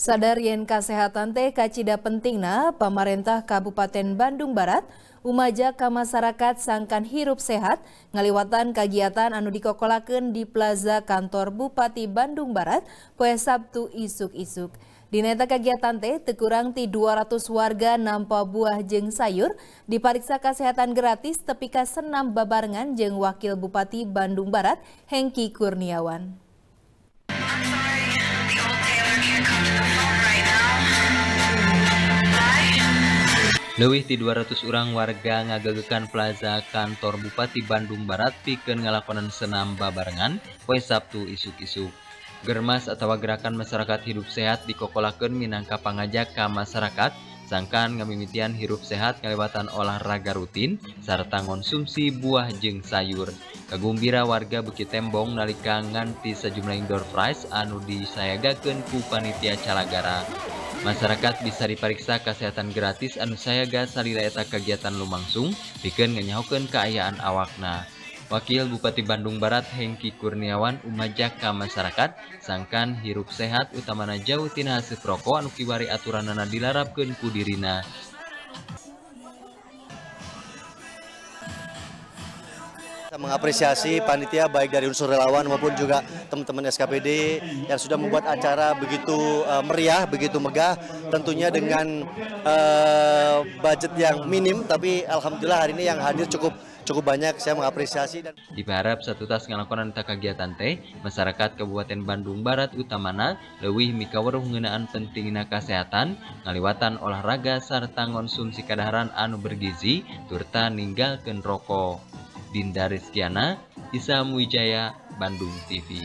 Sadar yen kesehatan teh kacida pentingna pemerintah Kabupaten Bandung Barat umaja ka masyarakat sangkan hirup sehat ngaliwatan kegiatan anu dikokolakeun di Plaza Kantor Bupati Bandung Barat poe Sabtu isuk-isuk. Di neta kegiatan teh tekurang ti 200 warga nampa buah jeng sayur diperiksa kesehatan gratis tepi ka senam babarengan jeng Wakil Bupati Bandung Barat Hengki Kurniawan. Lewih di 200 orang warga ngagagekan plaza kantor Bupati Bandung Barat pikeun ngalakonan senam babarengan poe Sabtu isuk-isuk. Germas atau gerakan masyarakat hidup sehat dikokolakeun minangka pangajak ka masyarakat sangkan ngamimitian hirup sehat kelewatan olahraga rutin serta konsumsi buah jeng sayur. Kagumbira warga Bukit Tembong nalika nganti sejumlah indoor prize anu disayagakeun ku panitia Calagara. masyarakat bisa diperiksa kesehatan gratis anu saya gas saliraeta kegiatan lumangsung bikin ngenyahukan keayaan awakna. Wakil Bupati Bandung Barat Hengki Kurniawan umajak ka masyarakat sangkan hirup sehat utamana jauh tina hasil rokok anu kiwari aturanana dilarapkeun ku dirina. Mengapresiasi panitia baik dari unsur relawan maupun juga teman-teman SKPD yang sudah membuat acara begitu uh, meriah, begitu megah, tentunya dengan uh, budget yang minim, tapi alhamdulillah hari ini yang hadir cukup cukup banyak. Saya mengapresiasi dan diharap satu tas ngalakonan tak kegiatan teh masyarakat Kabupaten Bandung Barat utamana lewih mikawaruh ngeunaan pentingna kesehatan ngaliwatan olahraga serta konsumsi kadaharan anu bergizi turta ninggalkeun rokok Dinda Rizkiana, Isa Wijaya, Bandung TV.